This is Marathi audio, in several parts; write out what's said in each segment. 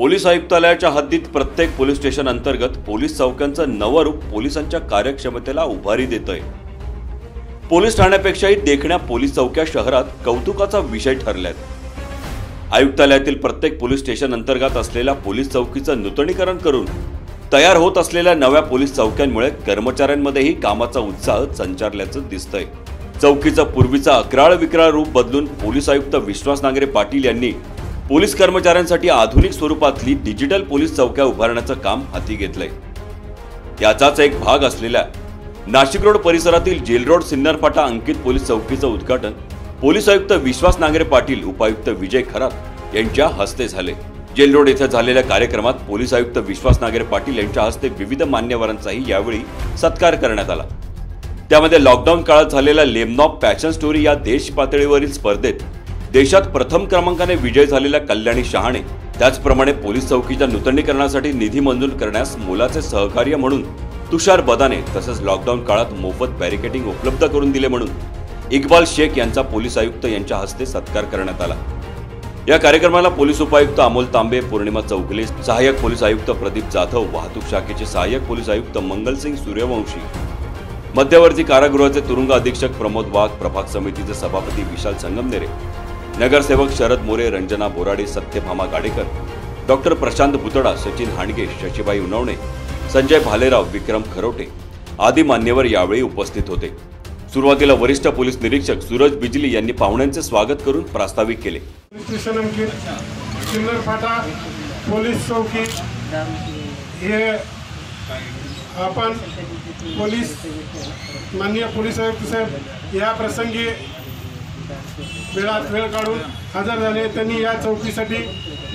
पोलीस आयुक्तालयाच्या हद्दीत प्रत्येक पोलीस स्टेशन अंतर्गत पोलीस चौक्यांचं नवं रूप पोलिसांच्या कार्यक्षमतेला उभारी देतंय. पोलीस ठाण्यापेक्षाही देखण्या पोलीस चौक्या शहरात कौतुकाचा विषय ठरल्यात. आयुक्तालयातील प्रत्येक पोलीस स्टेशन अंतर्गत असलेल्या पोलीस चौकीचं नूतनीकरण करून तयार होत असलेल्या नव्या पोलीस चौक्यांमुळे कर्मचाऱ्यांमध्येही कामाचा उत्साह संचारल्याचं दिसतंय. चौकीचं पूर्वीचा अकराळ विक्राळ रूप बदलून पोलीस आयुक्त विश्वास नांगरे पाटील यांनी पोलीस कर्मचाऱ्यांसाठी आधुनिक स्वरूपातली डिजिटल पोलीस चौक्या उभारण्याचं काम हाती घेतलंय. याचाच एक भाग असलेल्या नाशिक रोड परिसरातील जेल रोड सिन्नर फाटा अंकित पोलीस चौकीचं उद्घाटन पोलीस आयुक्त विश्वास नांगरे पाटील उपायुक्त विजय खरात यांच्या हस्ते झाले. जेल रोड येथे झालेल्या कार्यक्रमात पोलीस आयुक्त विश्वास नांगरे पाटील यांच्या हस्ते विविध मान्यवरांचाही यावेळी सत्कार करण्यात आला. त्यामध्ये लॉकडाऊन काळात झालेल्या लेमनॉप पॅशन स्टोरी या देश पातळीवरील स्पर्धेत देशात प्रथम क्रमांकाने विजय झालेल्या कल्याणी शहाणे त्याचप्रमाणे पोलीस चौकीच्या नूतनीकरणासाठी निधी मंजूर करण्यास मोलाचे सहकार्य म्हणून तुषार बदाने तसंच लॉकडाऊन काळात मोफत बॅरिकेडिंग उपलब्ध करून दिले म्हणून इक्बाल शेख यांचा पोलीस आयुक्त यांच्या हस्ते सत्कार करण्यात आला. या कार्यक्रमाला पोलीस उपायुक्त अमोल तांबे पौर्णिमा चौगले सहाय्यक पोलीस आयुक्त प्रदीप जाधव वाहतूक शाखेचे सहाय्यक पोलीस आयुक्त मंगलसिंग सूर्यवंशी मध्यवर्ती कारागृहाचे तुरुंग अधीक्षक प्रमोद वाघ प्रभाग समितीचे सभापती विशाल संगमनेरे नगरसेवक शरद मोरे रंजना बोराडे सत्यभामा गाडेकर डॉक्टर प्रशांत बुतडा सचिन हांडगे शशीबाई उनवणे संजय भालेराव विक्रम खरोटे आदी मान्यवर यावेळी उपस्थित होते. सुरुवातीला वरिष्ठ पोलीस निरीक्षक सूरज बिजली यांनी पाहुण्यांचे स्वागत करून प्रास्ताविक केले. पोलीस चौकी हे आपण पोलीस माननीय पोलीस आयुक्त साहेब या प्रसंगी वेळात वेळ काढून हजर झाले. त्यांनी या चौकीसाठी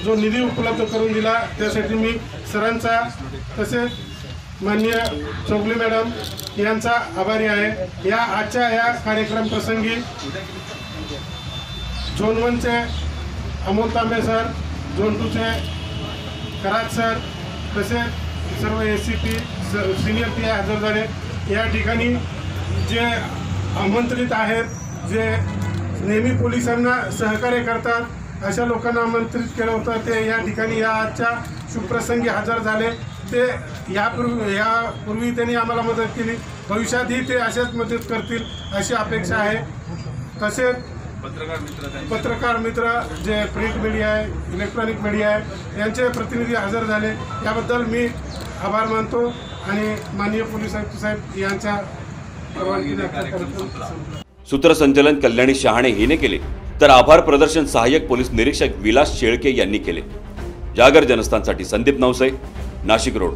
जो निधी उपलब्ध करून दिला त्यासाठी मी सरांचा तसेच माननीय चौगले मॅडम यांचा आभारी आहे. या आजच्या या कार्यक्रम प्रसंगी झोन वनचे अमोल तांबे सर झोन टूचे करात सर तसेच सर्व S C P senior P हजर झाले. या ठिकाणी जे आमंत्रित आहेत जे नेहमी पोलिसांना सहकार्य करतात. अशा लोकांना आमंत्रित केलं होतं. ते या ठिकाणी या आजच्या शुभप्रसंगी हजर झाले. ते यापूर्वी यापूर्वी त्यांनी आम्हाला मदत केली. भविष्यातही ते अशाच मदत करतील अशी अपेक्षा आहे. तसेच पत्रकार मित्र जे प्रिंट मीडिया आहे इलेक्ट्रॉनिक मीडिया आहे यांचे प्रतिनिधी हजर झाले. याबद्दल मी आभार मानतो आणि माननीय पोलीस आयुक्त साहेब यांच्या कार्यक्रम सूत्रसंचलन कल्याणी शहाणे हिने केले. तर आभार प्रदर्शन सहाय्यक पोलीस निरीक्षक विलास शेळके यांनी केले. जागर जनस्थानसाठी संदीप नवसे नाशिक रोड.